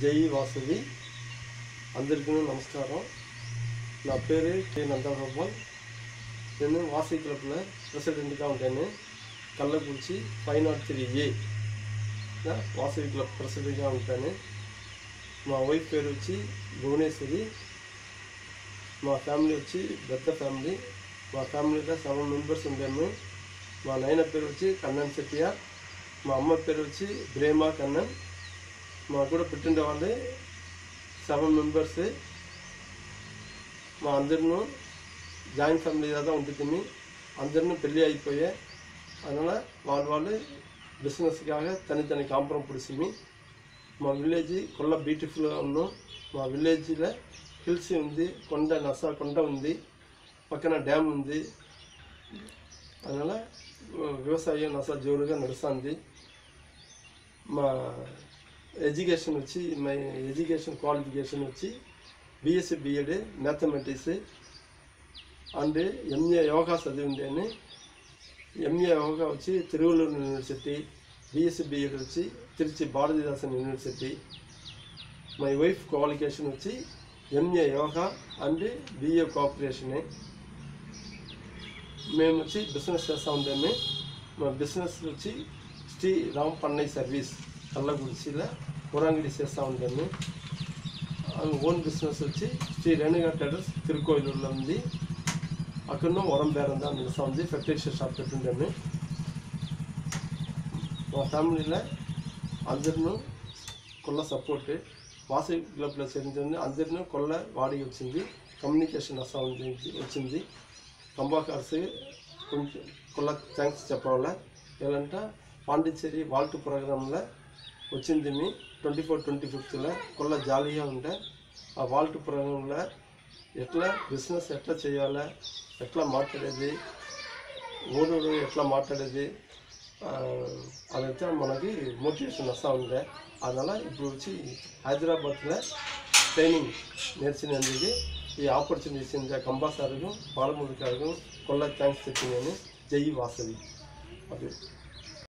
జై వాసవి. అందరికీ నమస్కారం. నా పేరు కే నందగోపాల్ నేను వాసవి క్లబ్లో ప్రెసిడెంట్గా ఉంటాను. Kallakurichi five naught three A. Vasavi club ప్రెసిడెంట్గా ఉంటాను. మా వైఫ్ పేరు వచ్చి భువనేశ్వరి. మా ఫ్యామిలీ వచ్చి పెద్ద ఫ్యామిలీ. మా ఫ్యామిలీలో సెవెన్ మెంబర్స్ ఉంటాము. మా నాయన పేరు వచ్చి కన్నన్ సెట్టియా మా అమ్మ పేరు వచ్చి ప్రేమా కన్నన్. మా కూడా పుట్టిన వాళ్ళే సెవెన్ మెంబర్స్ మా అందరినూ జాయింట్ ఫ్యామిలీ దాకా ఉంటుంది అందరినూ పెళ్ళి అయిపోయే. அதனால் வாழ் వాళ్ళు பிஸ்னஸுக்காக தனித்தனி காம்பரம் பிடிச்சிமி మా విలేజ్ కొల్ల బ్యూటిఫుల్గా ఉన్నాం మా విలేజ్లో హిల్స్ ఉంది కొండ నసా కొండ ఉంది పక్కన డ్యామ్ ఉంది. அதனால் వ్యవసాయం నసా ஜோருகா நடுசாந்தி మా ఎడ్యుకేషన్ వచ్చి మై ఎడ్యుకేషన్ క్వాలిఫికేషన్ వచ్చి BSc BEd mathematics and MA yoga చదివిందని MA yoga వచ్చి తిరువల్లూరు యూనివర్సిటీ బిఎస్సి బిఎడ్ వచ్చి Tiruchi Bharathidasan university. My wife qualification వచ్చి MA yoga and BA cooperation మేము వచ్చి బిజినెస్ చేస్తూ ఉంటాము మా బిజినెస్ వచ్చి శ్రీ రామ్ పన్నయ్ సర్వీస్ కల్లగుడిసిలో కూరంగిడి చేస్తూ ఉంటాము ఓన్ బిజినెస్ వచ్చి శ్రీ రేణుగా ట్రేడర్స్ తిరుకోయిలూరులో ఉంది. అక్కడ వరం బేరందా నిలుస్తూ ఉంది. ఫెర్టిలైజర్ షాప్ పెట్టుంటాను మా ఫ్యామిలీలో అందరినూ కొల్ల సపోర్ట్ వాసవి క్లబ్లో చేరింది అందరినీ కొల్ల వాడి వచ్చింది. కమ్యూనికేషన్ వస్తూ ఉంది వచ్చింది. కంబాకర్స్ కొంచెం కొల్ల థ్యాంక్స్ చెప్పాలా? ఎలాంటే పాండిచ్చేరి వాల్ట్ ప్రోగ్రాంలో వచ్చింది మీ ట్వంటీ ఫోర్ ట్వంటీ ఫిఫ్త్లో కొల్ల జాలీగా ఉంటే ఆ వాల్ట్ ప్రోగ్రాంలో ఎట్లా బిజినెస్ ఎట్లా చేయాలా ఎట్లా మాట్లాడేది ఊరు ఎట్లా మాట్లాడేది అదైతే మనకి మోటివేషన్ వస్తూ ఉండే. అదన ఇప్పుడు వచ్చి హైదరాబాద్లో ట్రైనింగ్ నేర్చినందుకు ఈ ఆపర్చునిటీ ఇచ్చింది కంపల్సరీగా బాలమూర్తి గారు కొల్ల థ్యాంక్స్ చెప్పిందని జై వాసవి. అది.